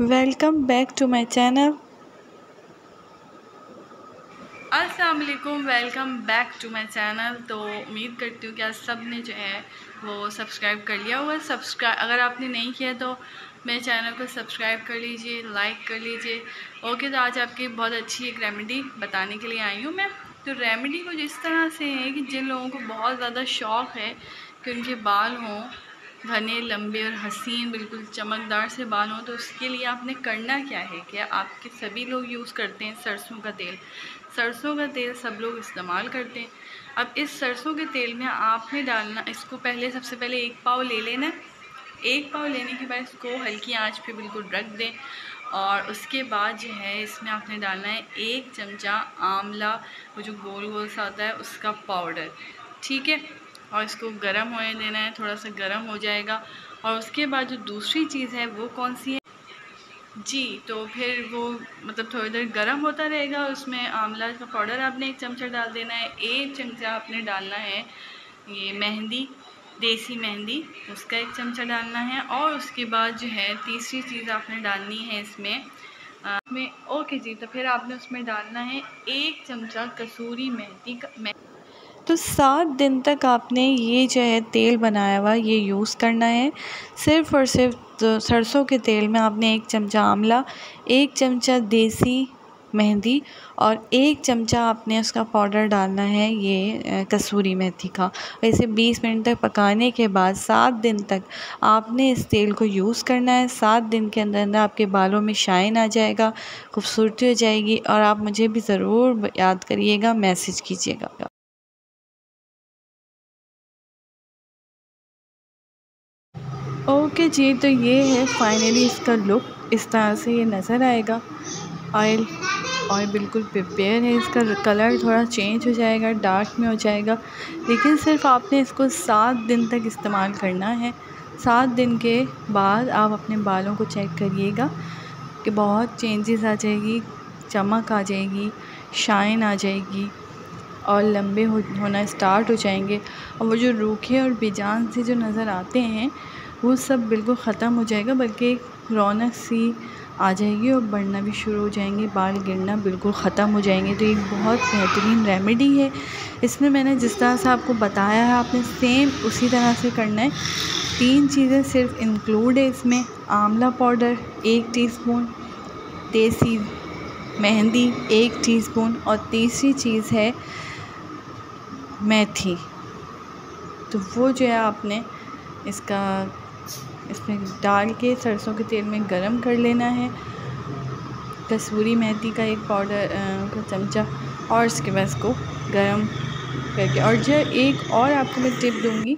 Welcome back to my channel अस्सलाम वालेकुम back to my channel तो उम्मीद करती हूँ कि आज सबने जो है वो सब्सक्राइब कर लिया हुआ सब्सक्राइब अगर आपने नहीं किया तो मेरे चैनल को सब्सक्राइब कर लीजिए लाइक कर लीजिए। ओके तो आज आपकी बहुत अच्छी एक रेमेडी बताने के लिए आई हूँ मैं। तो रेमेडी को जिस तरह से है कि जिन लोगों को बहुत ज़्यादा शौक़ है कि उनके बाल हों घने, लंबे और हसीन, बिल्कुल चमकदार से बाल हों तो उसके लिए आपने करना क्या है कि आपके सभी लोग यूज़ करते हैं सरसों का तेल। सरसों का तेल सब लोग इस्तेमाल करते हैं। अब इस सरसों के तेल में आपने डालना, इसको पहले, सबसे पहले एक पाव ले लेना। एक पाव लेने के बाद इसको हल्की आँच पे बिल्कुल रख दें और उसके बाद जो है, इसमें आपने डालना है एक चमचा आंवला, वो जो गोल गोल सा आता है, उसका पाउडर। ठीक है? और इसको गर्म होने देना है, थोड़ा सा गर्म हो जाएगा। और उसके बाद जो दूसरी चीज़ है, वो कौन सी है? जी तो फिर वो मतलब थोड़ी देर गर्म होता रहेगा, उसमें आंवला का पाउडर आपने एक चमचा डाल देना है, एक चमचा आपने डालना है ये मेहंदी, देसी मेहंदी, उसका एक चमचा डालना है। और उसके बाद जो है, तीसरी चीज़ आपने डालनी है इसमें में, ओके जी तो फिर आपने उसमें डालना है एक चमचा कसूरी मेहंदी का तो सात दिन तक आपने ये जो है तेल बनाया हुआ, ये यूज़ करना है। सिर्फ़ और सिर्फ़ सरसों के तेल में आपने एक चमचा आंवला, एक चमचा देसी मेहंदी और एक चमचा आपने उसका पाउडर डालना है ये कसूरी मेथी का। इसे 20 मिनट तक पकाने के बाद सात दिन तक आपने इस तेल को यूज़ करना है। सात दिन के अंदर अंदर आपके बालों में शाइन आ जाएगा, खूबसूरती हो जाएगी और आप मुझे भी ज़रूर याद करिएगा, मैसेज कीजिएगा। ओके जी तो ये है फाइनली इसका लुक इस तरह से ये नज़र आएगा। ऑयल और बिल्कुल प्रिपेयर है। इसका कलर थोड़ा चेंज हो जाएगा डार्क में हो जाएगा। लेकिन सिर्फ़ आपने इसको सात दिन तक इस्तेमाल करना है। सात दिन के बाद आप अपने बालों को चेक करिएगा कि बहुत चेंजेस आ जाएगी, चमक आ जाएगी शाइन आ जाएगी और लंबे हो, होना स्टार्ट हो जाएँगे। और वो जो रूखे और बेजान से जो नज़र आते हैं वो सब बिल्कुल ख़त्म हो जाएगा, बल्कि एक रौनक सी आ जाएगी और बढ़ना भी शुरू हो जाएँगे, बाल गिरना बिल्कुल ख़त्म हो जाएँगे। तो एक बहुत बेहतरीन रेमेडी है। इसमें मैंने जिस तरह से आपको बताया है, आपने सेम उसी तरह से करना है। तीन चीज़ें सिर्फ़ इंक्लूड है इसमें। आंवला पाउडर एक टीस्पून देसी मेहंदी एक टीस्पून और तीसरी चीज़ है मेथी। तो वो जो है आपने इसका इसमें डाल के सरसों के तेल में गरम कर लेना है। कसूरी मेथी का एक पाउडर का चमचा और इसके बाद इसको गरम करके और जो एक और आपको मैं टिप दूँगी